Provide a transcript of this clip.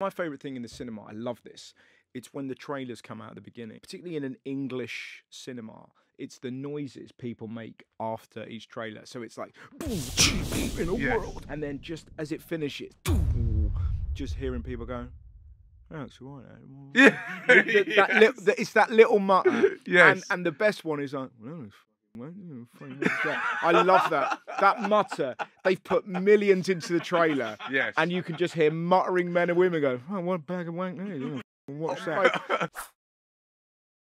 My favourite thing in the cinema, I love this. It's when the trailers come out at the beginning, particularly in an English cinema. It's the noises people make after each trailer. So it's like in a Yes. world, and then just as it finishes, just hearing people going. Oh, all right. eh?" Yeah. Th- that little, th- it's that little mutter. Yes. And, and the best one is like, well, it's f***ing well, you know, fucking what's that?" I love that. That mutter. They've put millions into the trailer. Yes. And you can just hear muttering men and women go, oh, what a bag of wank. Watch that. Oh